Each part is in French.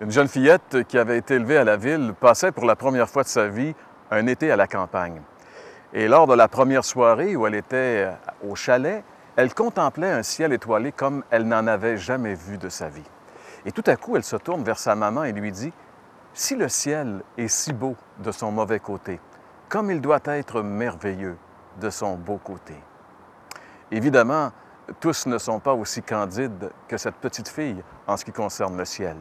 Une jeune fillette qui avait été élevée à la ville passait pour la première fois de sa vie un été à la campagne. Et lors de la première soirée où elle était au chalet, elle contemplait un ciel étoilé comme elle n'en avait jamais vu de sa vie. Et tout à coup, elle se tourne vers sa maman et lui dit, Si le ciel est si beau de son mauvais côté, comme il doit être merveilleux de son beau côté. Évidemment, tous ne sont pas aussi candides que cette petite fille en ce qui concerne le ciel.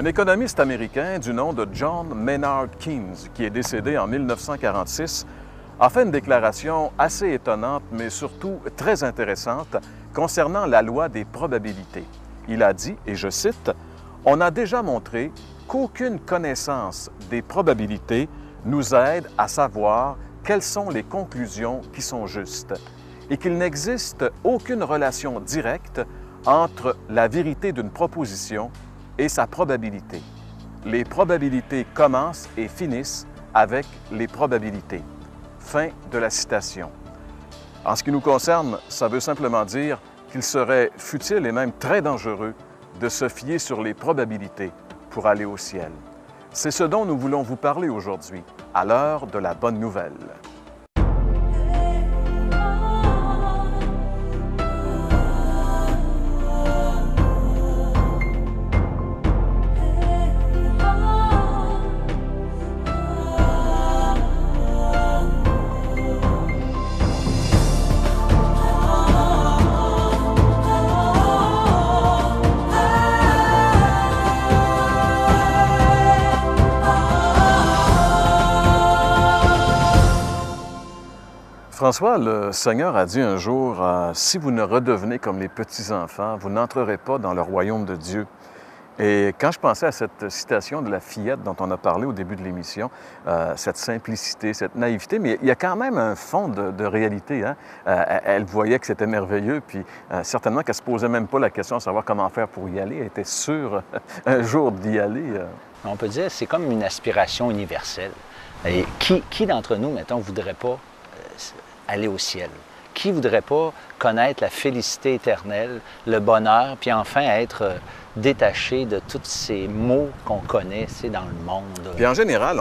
Un économiste américain du nom de John Maynard Keynes, qui est décédé en 1946, a fait une déclaration assez étonnante, mais surtout très intéressante, concernant la loi des probabilités. Il a dit, et je cite, On a déjà montré qu'aucune connaissance des probabilités nous aide à savoir quelles sont les conclusions qui sont justes et qu'il n'existe aucune relation directe entre la vérité d'une proposition et sa probabilité. Les probabilités commencent et finissent avec les probabilités. Fin de la citation. En ce qui nous concerne, ça veut simplement dire qu'il serait futile et même très dangereux de se fier sur les probabilités pour aller au ciel. C'est ce dont nous voulons vous parler aujourd'hui, à l'heure de la bonne nouvelle. François, le Seigneur a dit un jour, euh, si vous ne redevenez comme les petits-enfants, vous n'entrerez pas dans le royaume de Dieu. Et quand je pensais à cette citation de la fillette dont on a parlé au début de l'émission, euh, cette simplicité, cette naïveté, mais il y a quand même un fond de, réalité. Hein? Euh, elle voyait que c'était merveilleux, puis certainement qu'elle se posait même pas la question de savoir comment faire pour y aller. Elle était sûre un jour d'y aller. On peut dire c'est comme une aspiration universelle. Et qui, qui d'entre nous, mettons, voudrait pas aller au ciel? Qui voudrait pas connaître la félicité éternelle, le bonheur, puis enfin être euh, détaché de tous ces mots qu'on connaît dans le monde? Puis en général,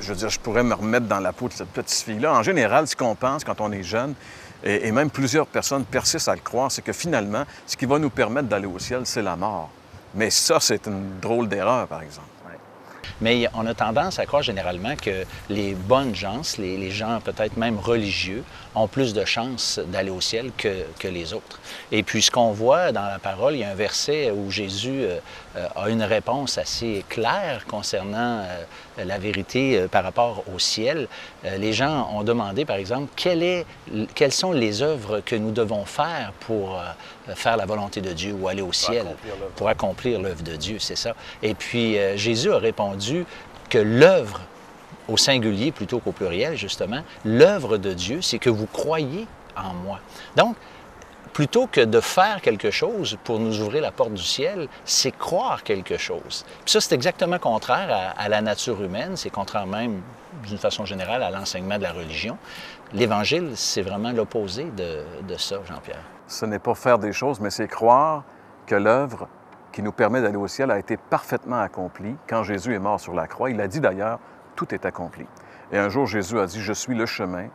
je veux dire, je pourrais me remettre dans la peau de cette petite fille-là. En général, ce qu'on pense quand on est jeune, et, et même plusieurs personnes persistent à le croire, c'est que finalement, ce qui va nous permettre d'aller au ciel, c'est la mort. Mais ça, c'est une drôle d'erreur, par exemple. Mais on a tendance à croire généralement que les bonnes gens, les, gens peut-être même religieux, ont plus de chances d'aller au ciel que, les autres. Et puis ce qu'on voit dans la parole, il y a un verset où Jésus euh, euh, a une réponse assez claire concernant euh, la vérité par rapport au ciel. les gens ont demandé, par exemple, quelle est, quelles sont les œuvres que nous devons faire pour faire la volonté de Dieu ou aller au ciel, pour accomplir l'œuvre de Dieu, c'est ça. Et puis Jésus a répondu que l'œuvre au singulier plutôt qu'au pluriel, justement, l'œuvre de Dieu, c'est que vous croyez en moi. Donc, plutôt que de faire quelque chose pour nous ouvrir la porte du ciel, c'est croire quelque chose. Puis ça, c'est exactement contraire à, la nature humaine, c'est contraire même, d'une façon générale, à l'enseignement de la religion. L'Évangile, c'est vraiment l'opposé de, de ça, Jean-Pierre. Ce n'est pas faire des choses, mais c'est croire que l'œuvre qui nous permet d'aller au ciel a été parfaitement accomplie quand Jésus est mort sur la croix. Il a dit d'ailleurs, tout est accompli. Et un jour, Jésus a dit, je suis le chemin,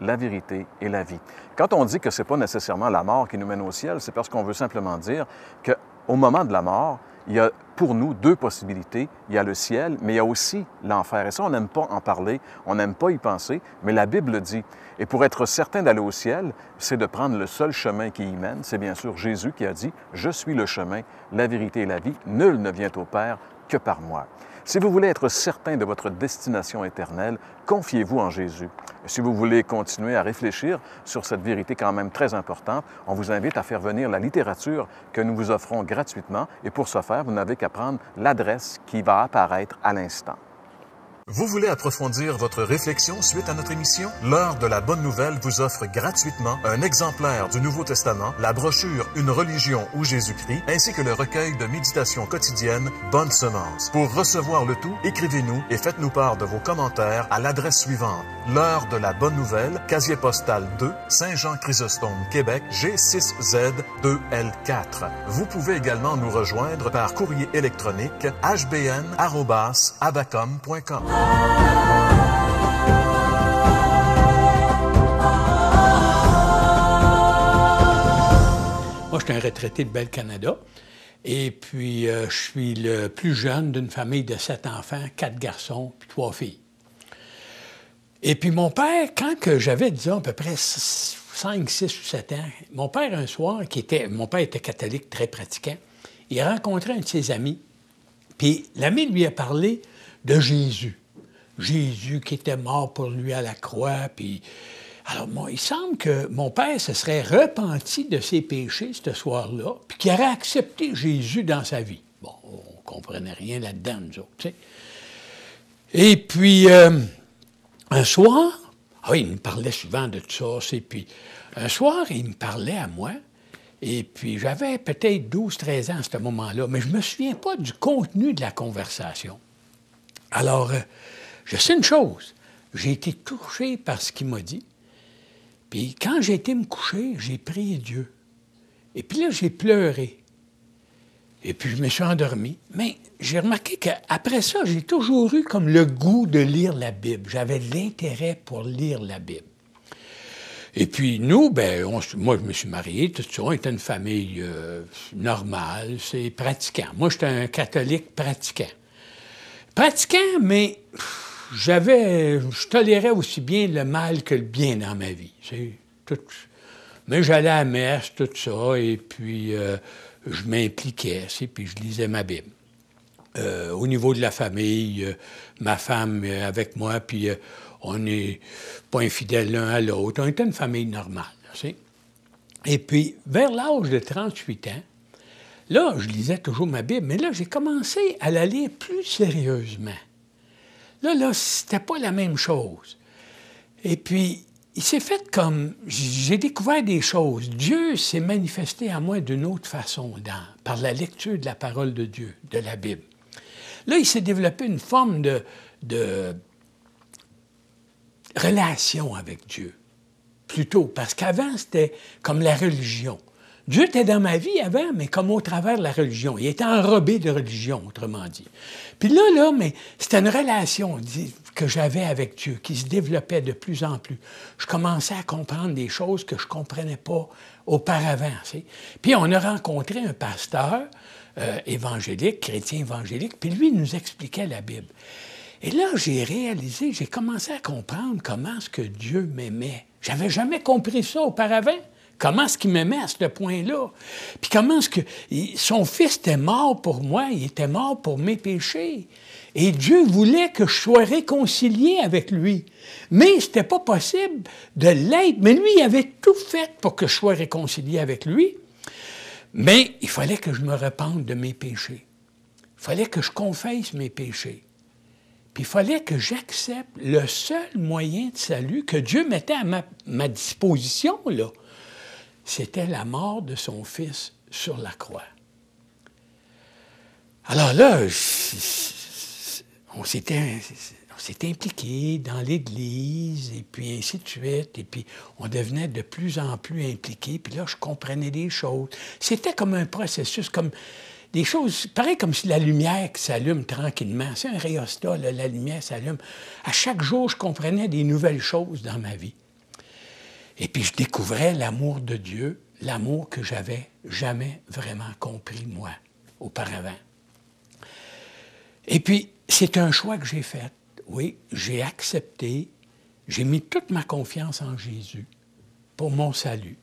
la vérité et la vie. Quand on dit que ce n'est pas nécessairement la mort qui nous mène au ciel, c'est parce qu'on veut simplement dire qu'au moment de la mort, il y a pour nous deux possibilités. Il y a le ciel, mais il y a aussi l'enfer. Et ça, on n'aime pas en parler, on n'aime pas y penser, mais la Bible dit. Et pour être certain d'aller au ciel, c'est de prendre le seul chemin qui y mène. C'est bien sûr Jésus qui a dit, Je suis le chemin, la vérité et la vie. Nul ne vient au Père que par moi. Si vous voulez être certain de votre destination éternelle, confiez-vous en Jésus. Si vous voulez continuer à réfléchir sur cette vérité quand même très importante, on vous invite à faire venir la littérature que nous vous offrons gratuitement et pour ce faire, vous n'avez qu'à prendre l'adresse qui va apparaître à l'instant. Vous voulez approfondir votre réflexion suite à notre émission? L'heure de la bonne nouvelle vous offre gratuitement un exemplaire du Nouveau Testament, la brochure Une religion ou Jésus-Christ, ainsi que le recueil de méditation quotidienne Bonne Semence. Pour recevoir le tout, écrivez-nous et faites-nous part de vos commentaires à l'adresse suivante. L'heure de la bonne nouvelle, casier postal 2, Saint-Jean-Chrysostome, Québec, G6Z2L4. Vous pouvez également nous rejoindre par courrier électronique hbn.abacom.com. Moi, je suis un retraité de Bel-Canada. Et puis, euh, je suis le plus jeune d'une famille de sept enfants, quatre garçons, puis trois filles. Et puis, mon père, quand j'avais, disons, à peu près 5, 6 ou 7 ans, mon père, un soir, qui était, mon père était catholique, très pratiquant, il a rencontré un de ses amis. Puis, l'ami lui a parlé de Jésus. Jésus qui était mort pour lui à la croix, puis alors, il semble que mon père se serait repenti de ses péchés ce soir-là, puis qu'il aurait accepté Jésus dans sa vie. Bon, on ne comprenait rien là-dedans, nous autres. Et puis, euh, un soir, ah oui, il me parlait souvent de tout ça, c'est puis un soir, il me parlait à moi, et puis j'avais peut-être 12-13 ans à ce moment-là, mais je ne me souviens pas du contenu de la conversation. Alors, euh, je sais une chose, j'ai été touché par ce qu'il m'a dit, puis quand j'ai été me coucher, j'ai prié Dieu. Et puis là, j'ai pleuré. Et puis je me suis endormi. Mais j'ai remarqué qu'après ça, j'ai toujours eu comme le goût de lire la Bible. J'avais l'intérêt pour lire la Bible. Et puis nous, ben, moi, je me suis marié, tout ça, on était une famille euh, normale, c'est pratiquant. Moi, j'étais un catholique pratiquant. Pratiquant, mais j'avais, je tolérais aussi bien le mal que le bien dans ma vie. Mais j'allais à messe, tout ça, et puis euh, je m'impliquais, puis je lisais ma Bible. Euh, au niveau de la famille, euh, ma femme avec moi, puis on n'est pas infidèles l'un à l'autre. On était une famille normale. Et puis, vers l'âge de 38 ans, là, je lisais toujours ma Bible, mais là, j'ai commencé à la lire plus sérieusement. Là, là, c'était pas la même chose. Et puis, il s'est fait comme. J'ai découvert des choses. Dieu s'est manifesté à moi d'une autre façon, par la lecture de la parole de Dieu, de la Bible. Là, il s'est développé une forme de, de relation avec Dieu, plutôt, parce qu'avant, c'était comme la religion. Dieu était dans ma vie avant, mais comme au travers de la religion. Il était enrobé de religion, autrement dit. Puis là, là, mais c'était une relation que j'avais avec Dieu qui se développait de plus en plus. Je commençais à comprendre des choses que je ne comprenais pas auparavant. Puis on a rencontré un pasteur euh, évangélique, chrétien évangélique, puis lui nous expliquait la Bible. Et là, j'ai réalisé, j'ai commencé à comprendre comment est-ce que Dieu m'aimait. J'avais jamais compris ça auparavant. Comment est-ce qu'il m'aimait à ce point-là? Puis comment est-ce que son fils était mort pour moi, il était mort pour mes péchés. Et Dieu voulait que je sois réconcilié avec lui. Mais ce n'était pas possible de l'être. Mais lui, il avait tout fait pour que je sois réconcilié avec lui. Mais il fallait que je me repente de mes péchés. Il fallait que je confesse mes péchés. Puis il fallait que j'accepte le seul moyen de salut que Dieu mettait à ma, ma disposition, là c'était la mort de son fils sur la croix. Alors là, on s'était, impliqué dans l'Église, et puis ainsi de suite, et puis on devenait de plus en plus impliqué, puis là, je comprenais des choses. C'était comme un processus, comme des choses, pareil comme si la lumière s'allume tranquillement. C'est un rayostat, la lumière s'allume. À chaque jour, je comprenais des nouvelles choses dans ma vie. Et puis je découvrais l'amour de Dieu, l'amour que j'avais jamais vraiment compris, moi, auparavant. Et puis, c'est un choix que j'ai fait. Oui, j'ai accepté, j'ai mis toute ma confiance en Jésus pour mon salut.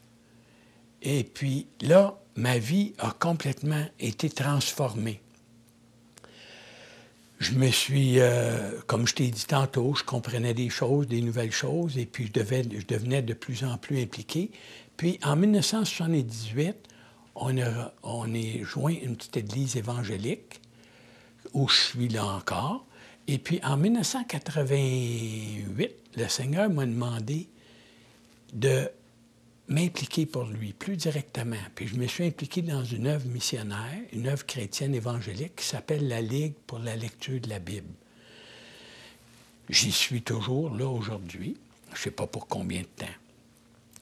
Et puis là, ma vie a complètement été transformée je me suis, euh, comme je t'ai dit tantôt, je comprenais des choses, des nouvelles choses, et puis je, devenais de plus en plus impliqué. Puis en 1978, on a, on est joint une petite église évangélique, où je suis là encore, Et puis en 1988, le Seigneur m'a demandé de m'impliquer pour lui plus directement. Puis je me suis impliqué dans une œuvre missionnaire, une œuvre chrétienne évangélique qui s'appelle la Ligue pour la lecture de la Bible. J'y suis toujours là aujourd'hui. Je ne sais pas pour combien de temps.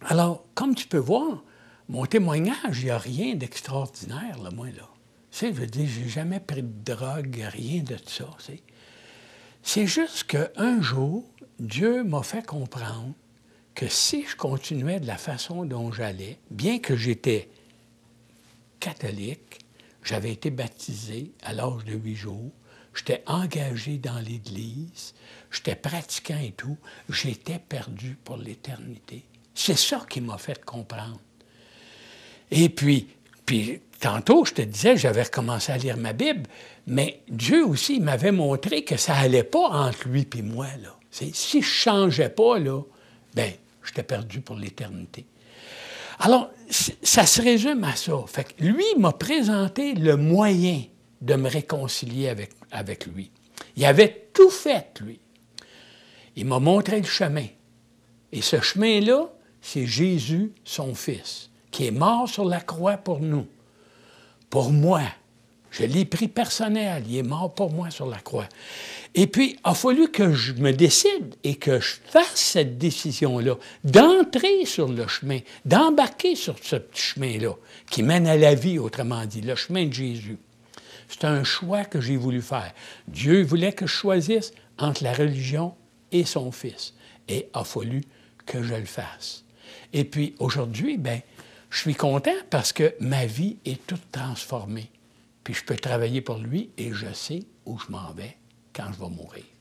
Alors, comme tu peux voir, mon témoignage, il n'y a rien d'extraordinaire, là, moi, là. Tu sais, je veux dire, j'ai jamais pris de drogue, rien de ça, C'est juste qu'un jour, Dieu m'a fait comprendre que si je continuais de la façon dont j'allais, bien que j'étais catholique, j'avais été baptisé à l'âge de huit jours, j'étais engagé dans l'Église, j'étais pratiquant et tout, j'étais perdu pour l'éternité. C'est ça qui m'a fait comprendre. Et puis, puis tantôt, je te disais, j'avais recommencé à lire ma Bible, mais Dieu aussi m'avait montré que ça n'allait pas entre lui et moi. Là. Si je ne changeais pas, là, ben, j'étais perdu pour l'éternité. Alors, ça se résume à ça. Fait lui m'a présenté le moyen de me réconcilier avec lui. Il avait tout fait, lui. Il m'a montré le chemin. Et ce chemin-là, c'est Jésus, son Fils, qui est mort sur la croix pour nous. Pour moi. Je l'ai pris personnel. Il est mort pour moi sur la croix. Et puis, il a fallu que je me décide et que je fasse cette décision-là, d'entrer sur le chemin, d'embarquer sur ce petit chemin-là, qui mène à la vie, autrement dit, le chemin de Jésus. C'est un choix que j'ai voulu faire. Dieu voulait que je choisisse entre la religion et son Fils. Et il a fallu que je le fasse. Et puis, aujourd'hui, ben, je suis content parce que ma vie est toute transformée. Puis je peux travailler pour lui et je sais où je m'en vais quand je vais mourir.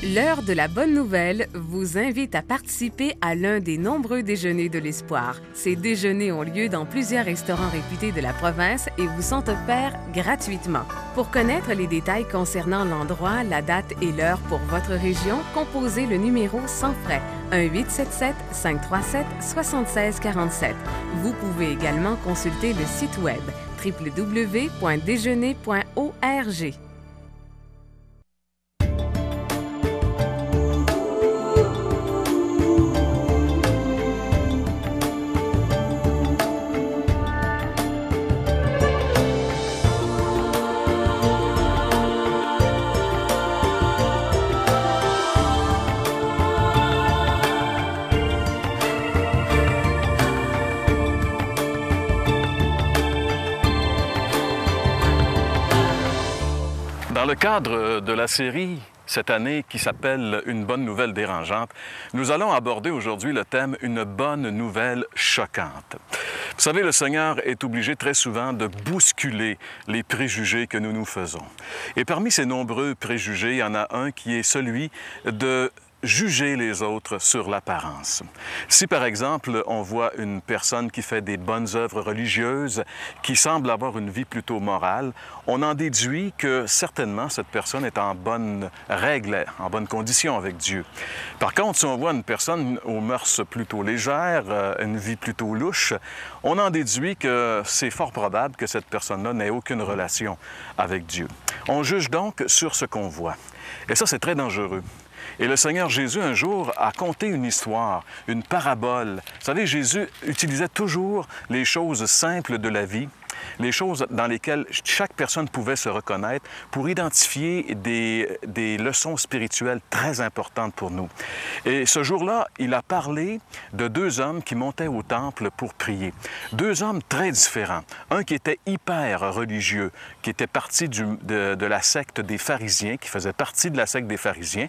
L'heure de la bonne nouvelle vous invite à participer à l'un des nombreux déjeuners de l'espoir. Ces déjeuners ont lieu dans plusieurs restaurants réputés de la province et vous sont offerts gratuitement. Pour connaître les détails concernant l'endroit, la date et l'heure pour votre région, composez le numéro sans frais 1-877-537-7647. Vous pouvez également consulter le site web www.déjeuner.org. Dans le cadre de la série cette année qui s'appelle Une bonne nouvelle dérangeante, nous allons aborder aujourd'hui le thème Une bonne nouvelle choquante. Vous savez, le Seigneur est obligé très souvent de bousculer les préjugés que nous nous faisons. Et parmi ces nombreux préjugés, il y en a un qui est celui de juger les autres sur l'apparence. Si par exemple on voit une personne qui fait des bonnes œuvres religieuses, qui semble avoir une vie plutôt morale, on en déduit que certainement cette personne est en bonne règle, en bonne condition avec Dieu. Par contre, si on voit une personne aux mœurs plutôt légères, euh, une vie plutôt louche, on en déduit que c'est fort probable que cette personne-là n'ait aucune relation avec Dieu. On juge donc sur ce qu'on voit. Et ça, c'est très dangereux. Et le Seigneur Jésus, un jour, a conté une histoire, une parabole. Vous savez, Jésus utilisait toujours les choses simples de la vie les choses dans lesquelles chaque personne pouvait se reconnaître pour identifier des, des, leçons spirituelles très importantes pour nous. Et ce jour-là, il a parlé de deux hommes qui montaient au temple pour prier. Deux hommes très différents. Un qui était hyper religieux, qui était parti de, la secte des pharisiens, qui faisait partie de la secte des pharisiens,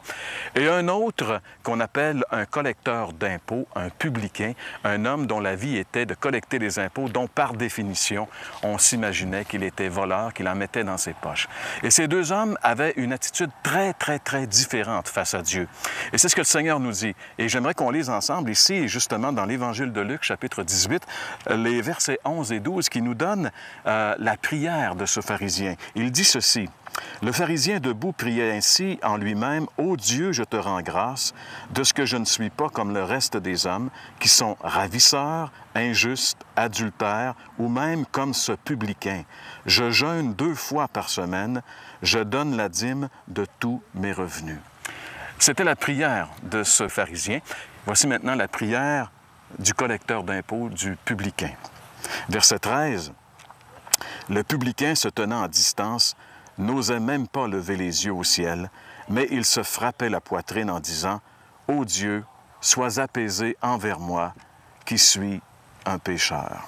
et un autre qu'on appelle un collecteur d'impôts, un publicain, un homme dont la vie était de collecter les impôts, dont par définition, on s'imaginait qu'il était voleur, qu'il en mettait dans ses poches. Et ces deux hommes avaient une attitude très, très, très différente face à Dieu. Et c'est ce que le Seigneur nous dit. Et j'aimerais qu'on lise ensemble ici, justement, dans l'Évangile de Luc, chapitre 18, les versets 11 et 12 qui nous donnent euh, la prière de ce pharisien. Il dit ceci. Le pharisien debout priait ainsi en lui-même, Ô Dieu, je te rends grâce de ce que je ne suis pas comme le reste des hommes, qui sont ravisseurs, injustes, adultères, ou même comme ce publicain. Je jeûne deux fois par semaine, je donne la dîme de tous mes revenus. C'était la prière de ce pharisien. Voici maintenant la prière du collecteur d'impôts, du publicain. Verset 13. Le publicain se tenant à distance n'osait même pas lever les yeux au ciel, mais il se frappait la poitrine en disant, Ô Dieu, sois apaisé envers moi, qui suis un pécheur.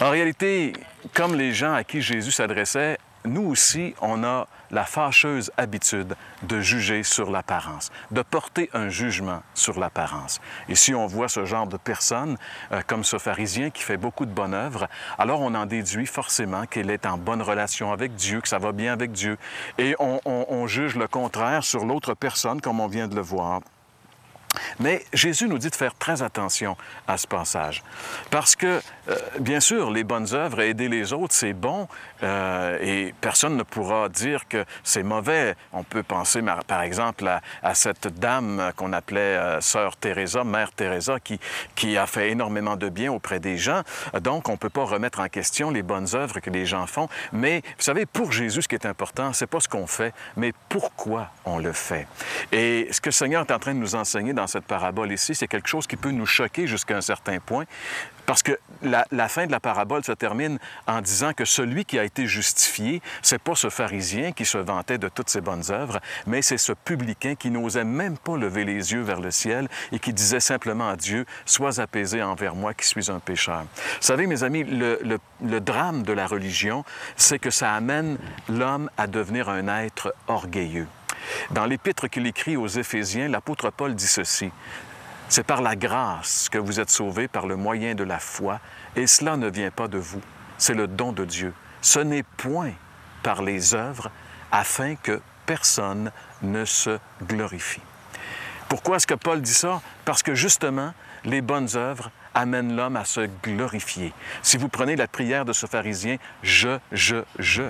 En réalité, comme les gens à qui Jésus s'adressait, nous aussi, on a la fâcheuse habitude de juger sur l'apparence, de porter un jugement sur l'apparence. Et si on voit ce genre de personne, euh, comme ce pharisien qui fait beaucoup de bonnes œuvres, alors on en déduit forcément qu'il est en bonne relation avec Dieu, que ça va bien avec Dieu. Et on, on juge le contraire sur l'autre personne, comme on vient de le voir. Mais Jésus nous dit de faire très attention à ce passage. Parce que, euh, bien sûr, les bonnes œuvres, aider les autres, c'est bon, euh, et personne ne pourra dire que c'est mauvais. On peut penser, par exemple, à, cette dame qu'on appelait euh, Sœur Teresa, Mère Teresa, qui, qui a fait énormément de bien auprès des gens. Donc, on ne peut pas remettre en question les bonnes œuvres que les gens font. Mais, vous savez, pour Jésus, ce qui est important, c'est pas ce qu'on fait, mais pourquoi on le fait. Et ce que le Seigneur est en train de nous enseigner dans cette parabole ici, c'est quelque chose qui peut nous choquer jusqu'à un certain point, parce que la, fin de la parabole se termine en disant que celui qui a été justifié, c'est pas ce pharisien qui se vantait de toutes ses bonnes œuvres, mais c'est ce publicain qui n'osait même pas lever les yeux vers le ciel et qui disait simplement à Dieu, Sois apaisé envers moi qui suis un pécheur. Vous savez, mes amis, le, le drame de la religion, c'est que ça amène l'homme à devenir un être orgueilleux. Dans l'épître qu'il écrit aux Éphésiens, l'apôtre Paul dit ceci. C'est par la grâce que vous êtes sauvés par le moyen de la foi, et cela ne vient pas de vous, c'est le don de Dieu. Ce n'est point par les œuvres, afin que personne ne se glorifie. Pourquoi est-ce que Paul dit ça? Parce que justement, les bonnes œuvres amènent l'homme à se glorifier. Si vous prenez la prière de ce pharisien, je, je, je,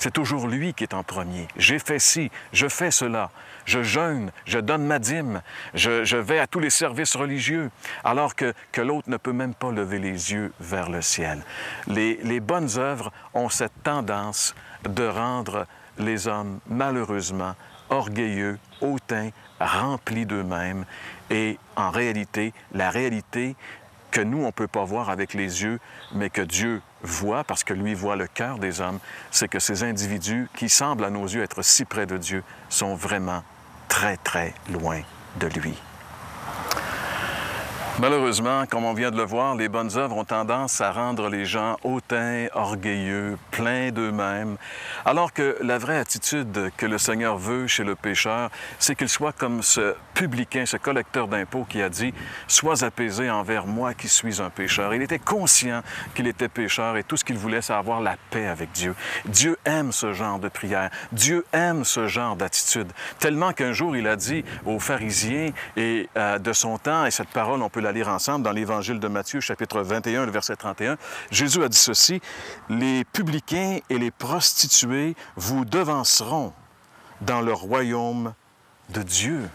c'est toujours lui qui est en premier. J'ai fait ci, je fais cela, je jeûne, je donne ma dîme, je, vais à tous les services religieux, alors que, l'autre ne peut même pas lever les yeux vers le ciel. Les, les bonnes œuvres ont cette tendance de rendre les hommes malheureusement orgueilleux, hautains, remplis d'eux-mêmes. Et en réalité, la réalité, que nous, on ne peut pas voir avec les yeux, mais que Dieu voit, parce que lui voit le cœur des hommes, c'est que ces individus qui semblent à nos yeux être si près de Dieu sont vraiment très, très loin de lui. Malheureusement, comme on vient de le voir, les bonnes œuvres ont tendance à rendre les gens hautains, orgueilleux, pleins d'eux-mêmes, alors que la vraie attitude que le Seigneur veut chez le pécheur, c'est qu'il soit comme ce publicain, ce collecteur d'impôts qui a dit Sois apaisé envers moi qui suis un pécheur. Il était conscient qu'il était pécheur et tout ce qu'il voulait, c'est avoir la paix avec Dieu. Dieu aime ce genre de prière. Dieu aime ce genre d'attitude. Tellement qu'un jour, il a dit aux pharisiens et euh, de son temps, et cette parole, on peut la lire ensemble dans l'Évangile de Matthieu, chapitre 21, le verset 31. Jésus a dit ceci, Les publicains et les prostituées vous devanceront dans le royaume de Dieu.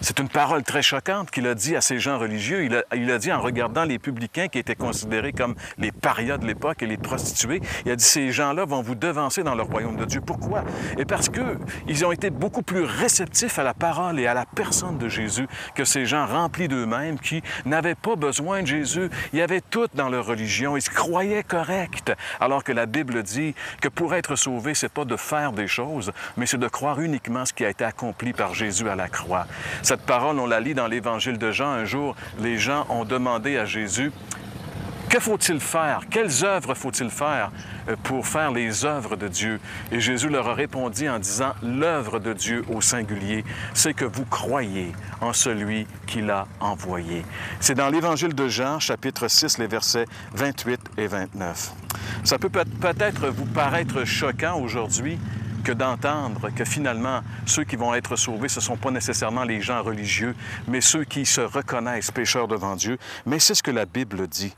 C'est une parole très choquante qu'il a dit à ces gens religieux. Il a, dit en regardant les publicains qui étaient considérés comme les parias de l'époque et les prostituées, il a dit ces gens-là vont vous devancer dans le royaume de Dieu. Pourquoi? Et parce qu'ils ont été beaucoup plus réceptifs à la parole et à la personne de Jésus que ces gens remplis d'eux-mêmes qui n'avaient pas besoin de Jésus. Il y avait tout dans leur religion. Ils se croyaient corrects. Alors que la Bible dit que pour être sauvé, c'est pas de faire des choses, mais c'est de croire uniquement ce qui a été accompli par Jésus à la croix. Cette parole, on la lit dans l'Évangile de Jean. Un jour, les gens ont demandé à Jésus, que faut-il faire? Quelles œuvres faut-il faire euh, pour faire les œuvres de Dieu? Et Jésus leur a répondu en disant, l'œuvre de Dieu au singulier, c'est que vous croyez en celui qui l'a envoyé. C'est dans l'Évangile de Jean, chapitre 6, les versets 28 et 29. Ça peut peut-être vous paraître choquant aujourd'hui, que d'entendre que finalement, ceux qui vont être sauvés, ce ne sont pas nécessairement les gens religieux, mais ceux qui se reconnaissent pécheurs devant Dieu. Mais c'est ce que la Bible dit.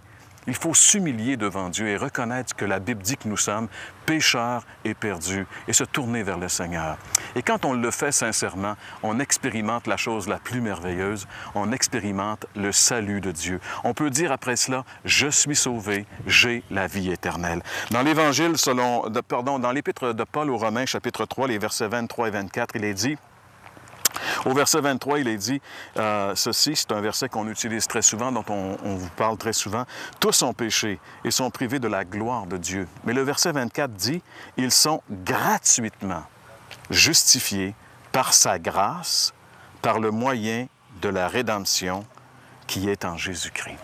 Il faut s'humilier devant Dieu et reconnaître que la Bible dit que nous sommes pécheurs et perdus et se tourner vers le Seigneur. Et quand on le fait sincèrement, on expérimente la chose la plus merveilleuse, on expérimente le salut de Dieu. On peut dire après cela, je suis sauvé, j'ai la vie éternelle. Dans l'Évangile selon, pardon, dans l'Épître de Paul aux Romains, chapitre 3, les versets 23 et 24, il est dit, au verset 23, il est dit euh, ceci, c'est un verset qu'on utilise très souvent, dont on, on, vous parle très souvent. Tous ont péché et sont privés de la gloire de Dieu. Mais le verset 24 dit, ils sont gratuitement justifiés par sa grâce, par le moyen de la rédemption qui est en Jésus-Christ.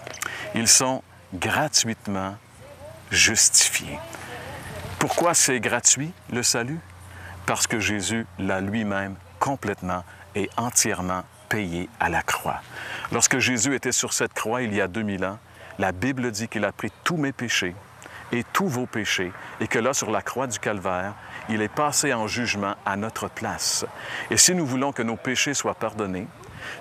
Ils sont gratuitement justifiés. Pourquoi c'est gratuit, le salut? Parce que Jésus l'a lui-même complètement et entièrement payé à la croix. Lorsque Jésus était sur cette croix il y a 2000 ans, la Bible dit qu'il a pris tous mes péchés et tous vos péchés, et que là, sur la croix du Calvaire, il est passé en jugement à notre place. Et si nous voulons que nos péchés soient pardonnés,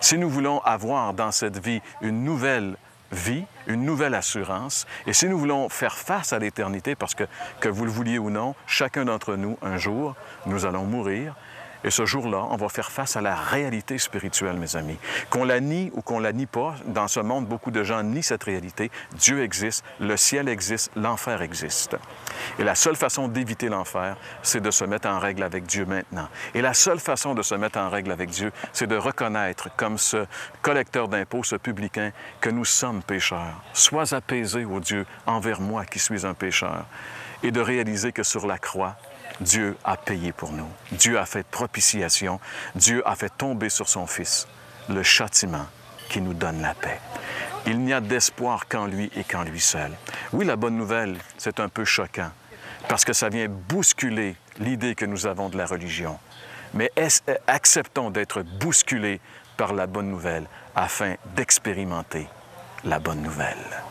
si nous voulons avoir dans cette vie une nouvelle vie, une nouvelle assurance, et si nous voulons faire face à l'éternité, parce que, que vous le vouliez ou non, chacun d'entre nous, un jour, nous allons mourir, et ce jour-là, on va faire face à la réalité spirituelle, mes amis. Qu'on la nie ou qu'on la nie pas, dans ce monde, beaucoup de gens nient cette réalité. Dieu existe, le ciel existe, l'enfer existe. Et la seule façon d'éviter l'enfer, c'est de se mettre en règle avec Dieu maintenant. Et la seule façon de se mettre en règle avec Dieu, c'est de reconnaître, comme ce collecteur d'impôts, ce publicain, que nous sommes pécheurs. Sois apaisé, ô Dieu, envers moi qui suis un pécheur. Et de réaliser que sur la croix, Dieu a payé pour nous. Dieu a fait propitiation. Dieu a fait tomber sur son Fils le châtiment qui nous donne la paix. Il n'y a d'espoir qu'en lui et qu'en lui seul. Oui, la bonne nouvelle, c'est un peu choquant parce que ça vient bousculer l'idée que nous avons de la religion. Mais acceptons d'être bousculés par la bonne nouvelle afin d'expérimenter la bonne nouvelle?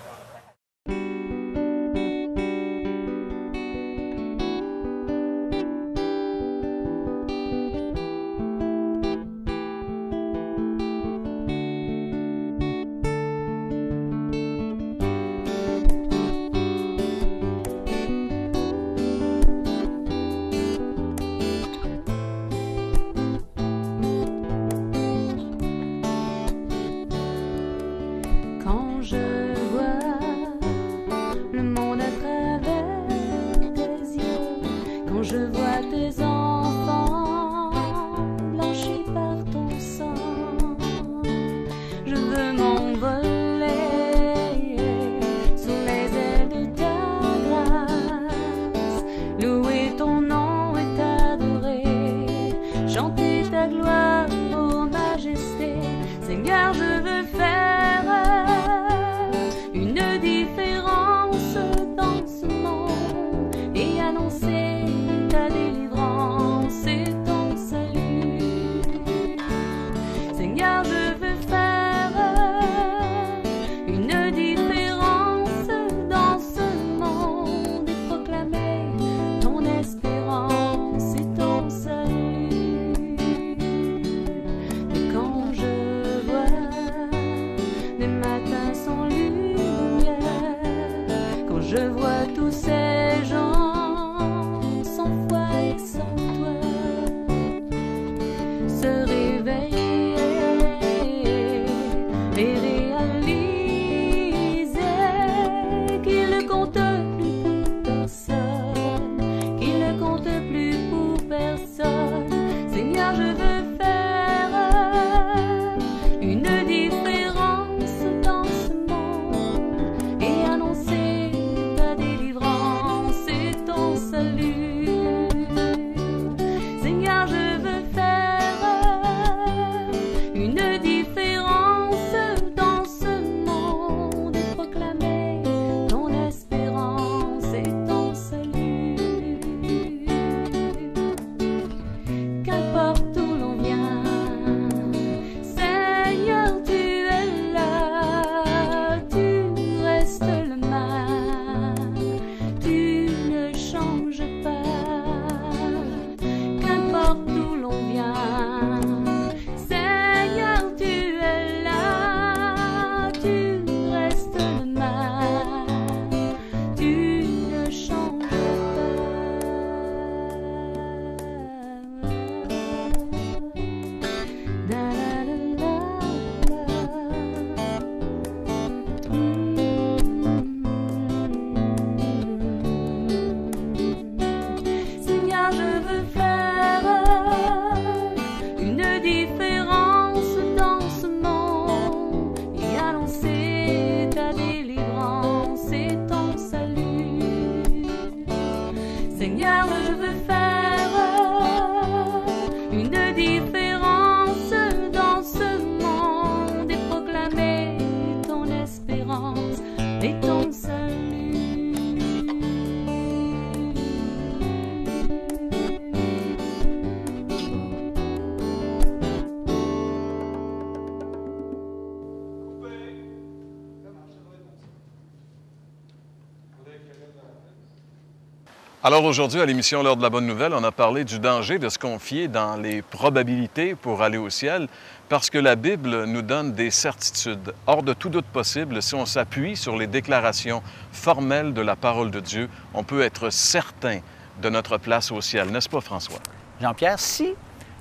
Alors aujourd'hui, à l'émission L'heure de la bonne nouvelle, on a parlé du danger de se confier dans les probabilités pour aller au ciel, parce que la Bible nous donne des certitudes. Hors de tout doute possible, si on s'appuie sur les déclarations formelles de la parole de Dieu, on peut être certain de notre place au ciel, n'est-ce pas François? Jean-Pierre, si,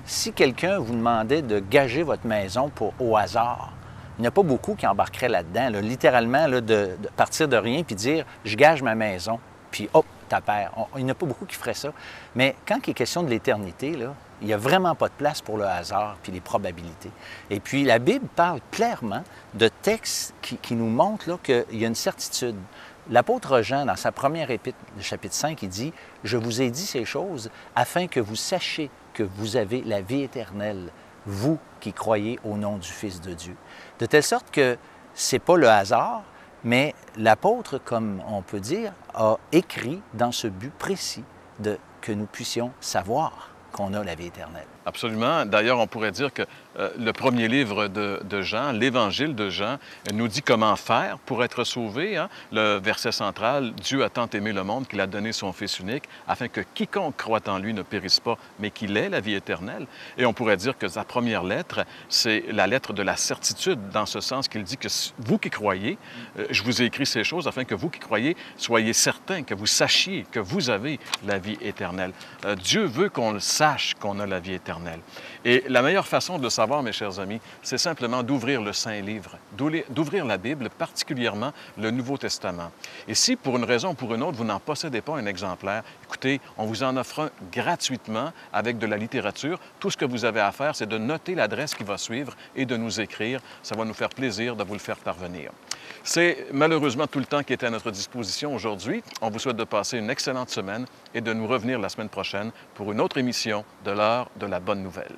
si quelqu'un vous demandait de gager votre maison pour, au hasard, il n'y a pas beaucoup qui embarqueraient là-dedans, littéralement, de, de, partir de rien puis dire je gage ma maison, puis hop, paire. il n'y a pas beaucoup qui feraient ça. Mais quand il est question de l'éternité, il n'y a vraiment pas de place pour le hasard puis les probabilités. Et puis la Bible parle clairement de textes qui, nous montrent qu'il y a une certitude. L'apôtre Jean, dans sa première épître, le chapitre 5, il dit Je vous ai dit ces choses afin que vous sachiez que vous avez la vie éternelle, vous qui croyez au nom du Fils de Dieu. De telle sorte que ce n'est pas le hasard, mais l'apôtre, comme on peut dire, a écrit dans ce but précis que nous puissions savoir qu'on a la vie éternelle. Absolument. D'ailleurs, on pourrait dire que euh, le premier livre de, Jean, l'Évangile de Jean, nous dit comment faire pour être sauvé. Hein. Le verset central, Dieu a tant aimé le monde qu'il a donné son Fils unique, afin que quiconque croit en lui ne périsse pas, mais qu'il ait la vie éternelle. Et on pourrait dire que sa première lettre, c'est la lettre de la certitude, dans ce sens qu'il dit que vous qui croyez, euh, je vous ai écrit ces choses afin que vous qui croyez soyez certains, que vous sachiez que vous avez la vie éternelle. Euh, Dieu veut qu'on le sache qu'on a la vie éternelle. Et la meilleure façon de le savoir, mes chers amis, c'est simplement d'ouvrir le Saint-Livre, d'ouvrir la Bible, particulièrement le Nouveau Testament. Et si, pour une raison ou pour une autre, vous n'en possédez pas un exemplaire, on vous en offre un gratuitement avec de la littérature. Tout ce que vous avez à faire, c'est de noter l'adresse qui va suivre et de nous écrire. Ça va nous faire plaisir de vous le faire parvenir. C'est malheureusement tout le temps qui est à notre disposition aujourd'hui. On vous souhaite de passer une excellente semaine et de nous revenir la semaine prochaine pour une autre émission de l'heure de la bonne nouvelle.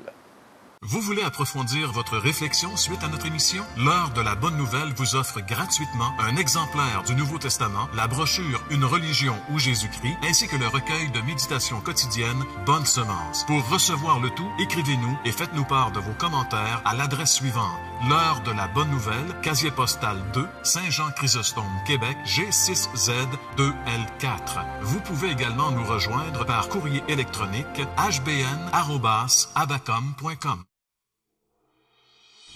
Vous voulez approfondir votre réflexion suite à notre émission? L'heure de la bonne nouvelle vous offre gratuitement un exemplaire du Nouveau Testament, la brochure Une religion ou Jésus-Christ, ainsi que le recueil de méditation quotidienne Bonne semence. Pour recevoir le tout, écrivez-nous et faites-nous part de vos commentaires à l'adresse suivante. L'heure de la bonne nouvelle, casier postal 2, Saint-Jean-Chrysostome, Québec, G6Z2L4. Vous pouvez également nous rejoindre par courrier électronique hbn.abacom.com.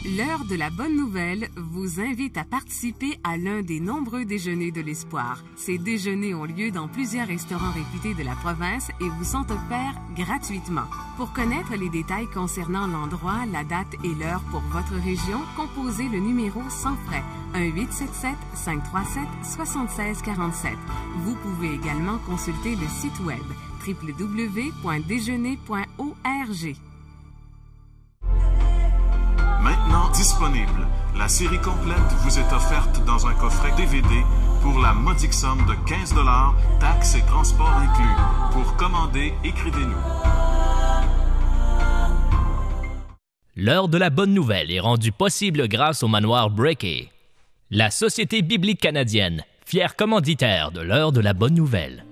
L'heure de la bonne nouvelle vous invite à participer à l'un des nombreux déjeuners de l'espoir. Ces déjeuners ont lieu dans plusieurs restaurants réputés de la province et vous sont offerts gratuitement. Pour connaître les détails concernant l'endroit, la date et l'heure pour votre région, composez le numéro sans frais 1 877 537 7647. Vous pouvez également consulter le site web www.déjeuner.org. Maintenant disponible, la série complète vous est offerte dans un coffret DVD pour la modique somme de 15 taxes et transports inclus. Pour commander, écrivez-nous. L'heure de la bonne nouvelle est rendue possible grâce au manoir Breaky. La Société biblique canadienne, fière commanditaire de l'heure de la bonne nouvelle.